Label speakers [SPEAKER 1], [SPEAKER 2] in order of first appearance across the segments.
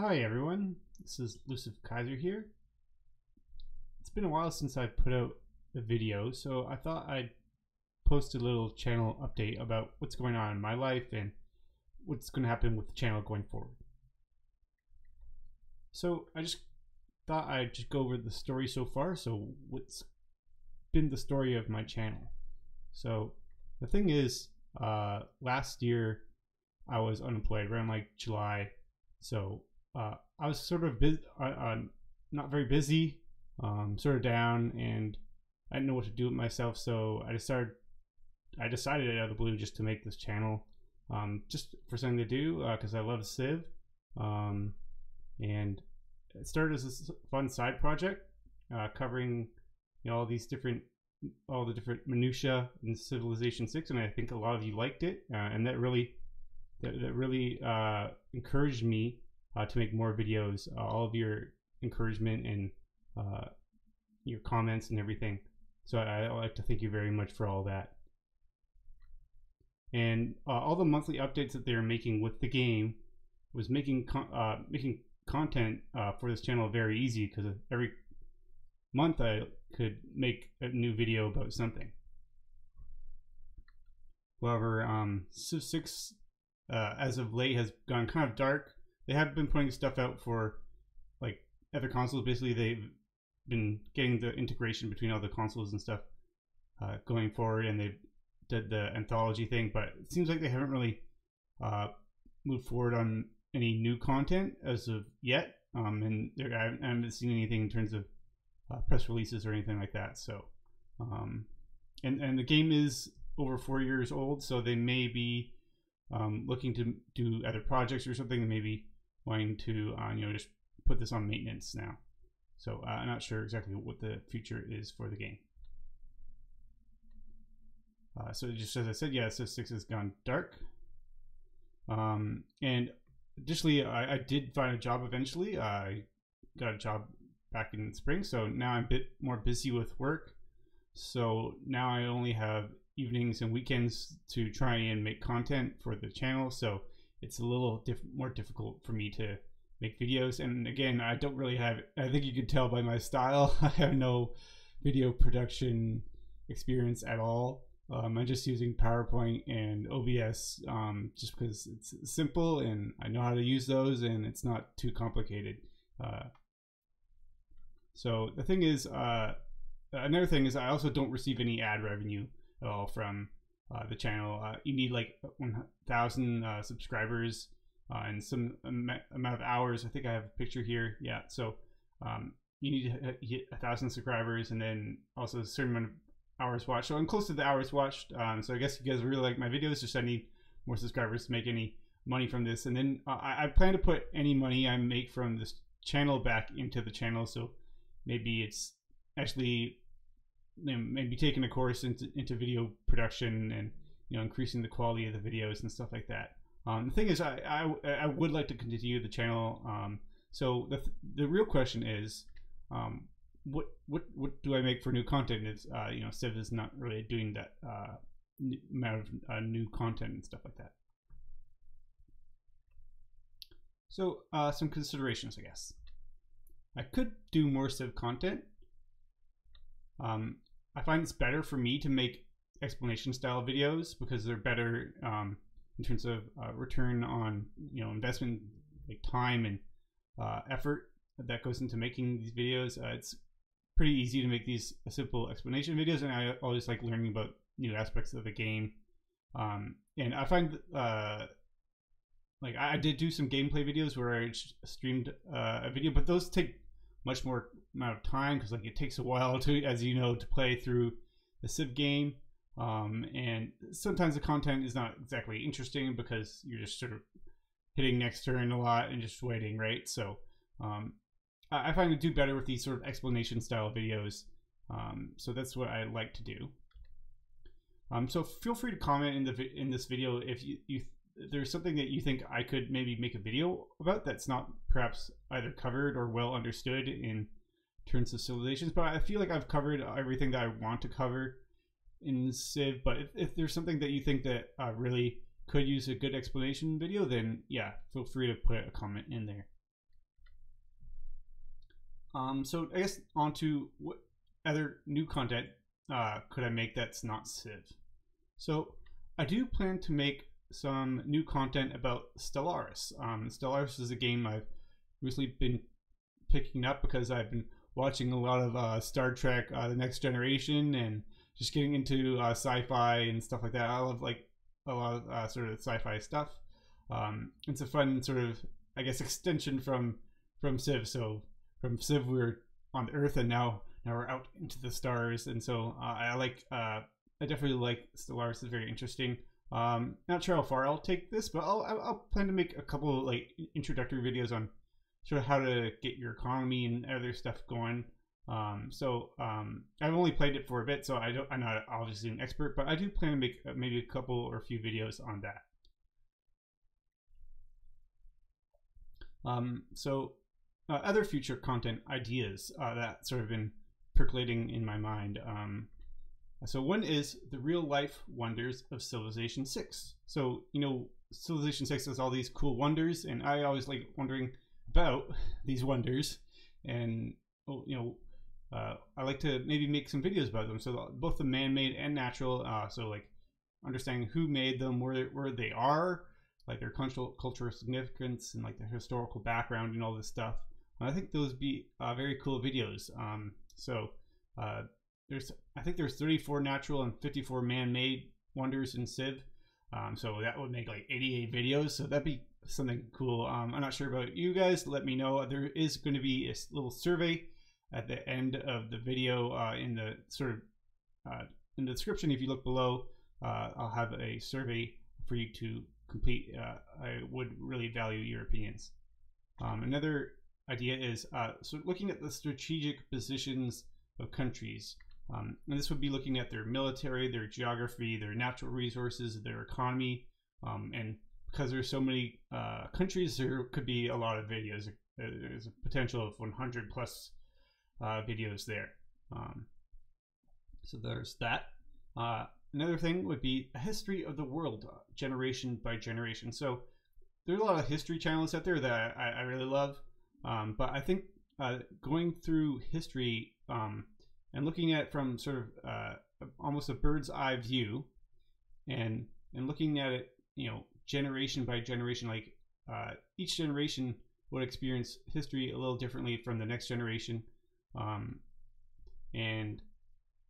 [SPEAKER 1] Hi everyone, this is Lucif Kaiser here. It's been a while since I put out a video, so I thought I'd post a little channel update about what's going on in my life and what's going to happen with the channel going forward. So I just thought I'd just go over the story so far, so what's been the story of my channel. So the thing is, uh, last year I was unemployed around like July, so uh, I was sort of uh, uh, not very busy, um, sort of down, and I didn't know what to do with myself. So I decided, I decided out of the blue just to make this channel, um, just for something to do because uh, I love Civ, um, and it started as a fun side project uh, covering you know all these different all the different minutia in Civilization Six, and I think a lot of you liked it, uh, and that really that, that really encouraged me uh, to make more videos. Uh, all of your encouragement and uh, your comments and everything. So I, would like to thank you very much for all that. And uh, all the monthly updates that they're making with the game was making con uh, making content uh, for this channel very easy because every month I could make a new video about something. However, um, Civ 6 uh, as of late has gone kind of dark they have been putting stuff out for like other consoles. Basically, they've been getting the integration between all the consoles and stuff uh, going forward, and they did the anthology thing. But it seems like they haven't really uh, moved forward on any new content as of yet. Um, and I haven't seen anything in terms of uh, press releases or anything like that. So, um, and and the game is over four years old, so they may be um, looking to do other projects or something. Maybe wanting to uh, you know just put this on maintenance now. So uh, I'm not sure exactly what the future is for the game. Uh, so just as I said, yeah, so six has gone dark. Um, and additionally, I, I, did find a job eventually. I got a job back in spring, so now I'm a bit more busy with work. So now I only have evenings and weekends to try and make content for the channel. So it's a little diff more difficult for me to make videos. And again, I don't really have, I think you can tell by my style, I have no video production experience at all. Um, I'm just using PowerPoint and OBS um, just because it's simple and I know how to use those and it's not too complicated. Uh, so the thing is, uh, another thing is I also don't receive any ad revenue at all from uh, the channel. Uh, you need like 1,000 uh, subscribers uh, and some am amount of hours. I think I have a picture here. Yeah, so um, you need to hit a thousand subscribers and then also a certain amount of hours watched. So I'm close to the hours watched. Um, so I guess you guys really like my videos. Just I need more subscribers to make any money from this. And then uh, I, I plan to put any money I make from this channel back into the channel. So maybe it's actually you know, maybe taking a course into, into video production and you know increasing the quality of the videos and stuff like that. Um, the thing is, I, I, I would like to continue the channel. Um, so the the real question is, um, what what what do I make for new content? Is uh, you know Civ is not really doing that uh, amount of uh, new content and stuff like that. So uh, some considerations, I guess. I could do more Civ content. Um, I find it's better for me to make explanation style videos because they're better um, in terms of uh, return on you know investment, like time and uh, effort that goes into making these videos. Uh, it's pretty easy to make these simple explanation videos, and I always like learning about new aspects of the game. Um, and I find uh, like I did do some gameplay videos where I streamed uh, a video, but those take much more amount of time because like it takes a while to, as you know, to play through the Civ game. Um, and sometimes the content is not exactly interesting because you're just sort of hitting next turn a lot and just waiting, right? So um, I, I find to do better with these sort of explanation style videos. Um, so that's what I like to do. Um, so feel free to comment in the in this video if you, you there's something that you think I could maybe make a video about that's not perhaps either covered or well understood in terms of civilizations, but I feel like I've covered everything that I want to cover in Civ. But if, if there's something that you think that uh, really could use a good explanation video, then yeah, feel free to put a comment in there. Um, so I guess on to what other new content uh, could I make that's not Civ? So I do plan to make some new content about Stellaris. Um, Stellaris is a game I've recently been picking up because I've been watching a lot of uh, Star Trek: uh, The Next Generation and just getting into uh, sci-fi and stuff like that. I love like a lot of uh, sort of sci-fi stuff. Um, it's a fun sort of, I guess, extension from from Civ. So from Civ, we are on Earth, and now now we're out into the stars. And so uh, I like, uh, I definitely like Stellaris. is very interesting. Um, not sure how far I'll take this, but I'll, I'll, plan to make a couple like introductory videos on sort of how to get your economy and other stuff going. Um, so um, I've only played it for a bit, so I don't. I'm not obviously an expert, but I do plan to make uh, maybe a couple or a few videos on that. Um, so uh, other future content ideas uh, that sort of been percolating in my mind. Um, so one is the real life wonders of Civilization 6. So, you know, Civilization 6 has all these cool wonders, and I always like wondering about these wonders. And, oh, you know, uh, I like to maybe make some videos about them. So both the man-made and natural. Uh, so like understanding who made them, where where they are, like their cultural cultural significance, and like their historical background and all this stuff. I think those be uh, very cool videos. Um, so uh, there's, I think there's 34 natural and 54 man-made wonders in Civ. Um, so that would make like 88 videos. So that'd be something cool. Um, I'm not sure about you guys. Let me know. There is going to be a little survey at the end of the video uh, in the sort of uh, in the description. If you look below, uh, I'll have a survey for you to complete. Uh, I would really value your opinions. Um, another idea is uh, so looking at the strategic positions of countries. Um, and this would be looking at their military, their geography, their natural resources, their economy. Um, and because there's so many uh, countries, there could be a lot of videos. There's a potential of 100 plus uh, videos there. Um, so there's that. Uh, another thing would be a history of the world, uh, generation by generation. So there's a lot of history channels out there that I, I really love. Um, but I think uh, going through history um, and looking at it from sort of uh, almost a bird's eye view, and and looking at it, you know, generation by generation, like uh, each generation would experience history a little differently from the next generation, um, and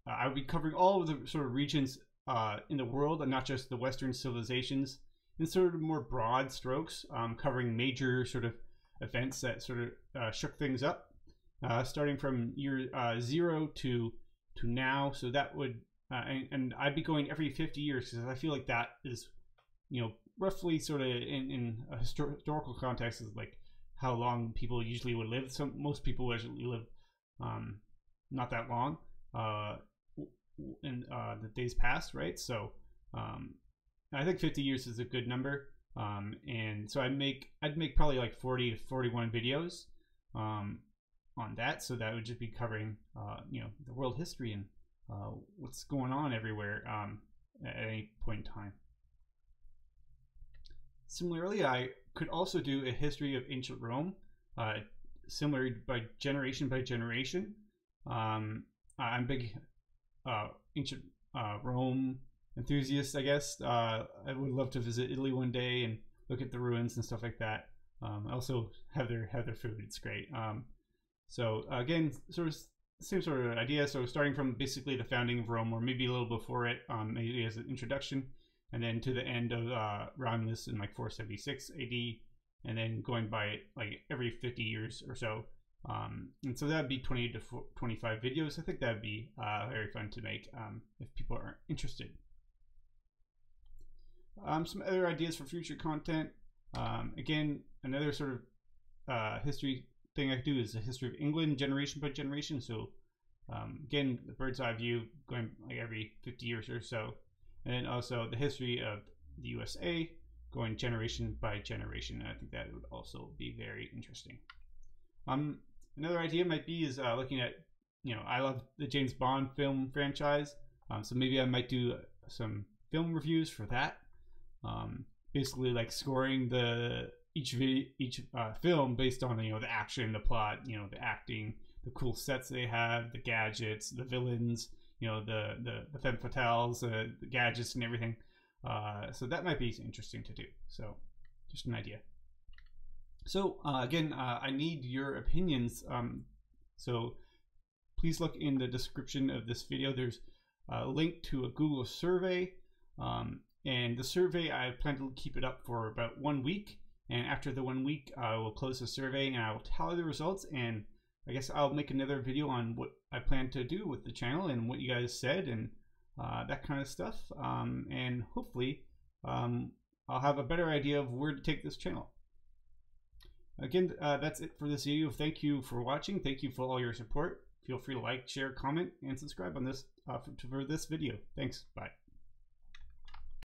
[SPEAKER 1] I would be covering all of the sort of regions uh, in the world, and not just the Western civilizations, in sort of more broad strokes, um, covering major sort of events that sort of uh, shook things up, uh, starting from year uh, zero to to now. So that would uh, and, and, I'd be going every 50 years because I feel like that is, you know, roughly sort of in, in a histor- historical context is like how long people usually would live. Some most people usually live um, not that long uh, in uh, the days past, right? So um, I think 50 years is a good number. Um, and so I make I'd make probably like 40 to 41 videos um, on that. So that would just be covering uh, you know the world history and uh, what's going on everywhere um, at any point in time. Similarly, I could also do a history of ancient Rome, uh, similar by generation by generation. Um, I'm big uh, ancient uh, Rome enthusiast, I guess. Uh, I would love to visit Italy one day and look at the ruins and stuff like that. Um, I also have their have their food; it's great. Um, so again, sort of same sort of idea. So starting from basically the founding of Rome, or maybe a little before it, um, maybe as an introduction, and then to the end of uh, Romulus in like 476 AD, and then going by like every 50 years or so. Um, and so that'd be 20 to 25 videos. I think that'd be uh, very fun to make um, if people are interested. Um, some other ideas for future content. Um, again, another sort of uh, history thing I could do is the history of England generation by generation. So um, again, the bird's eye view going like every 50 years or so. And then also the history of the USA going generation by generation. I think that would also be very interesting. Um, another idea might be is uh, looking at, you know, I love the James Bond film franchise. Um, so maybe I might do some film reviews for that um, basically like scoring the each video each uh, film based on you know the action the plot you know the acting the cool sets they have, the gadgets, the villains, you know, the the, the femme fatales, uh, the gadgets and everything. Uh, so that might be interesting to do. So just an idea. So uh, again, uh, I need your opinions. Um, so please look in the description of this video. There's a link to a Google survey. Um, and the survey, I plan to keep it up for about one week. And after the one week, I will close the survey and I will tally the results. And I guess I'll make another video on what I plan to do with the channel and what you guys said and uh, that kind of stuff. Um, and hopefully, um, I'll have a better idea of where to take this channel. Again, uh, that's it for this video. Thank you for watching. Thank you for all your support. Feel free to like, share, comment, and subscribe on this uh, for, for this video. Thanks. Bye.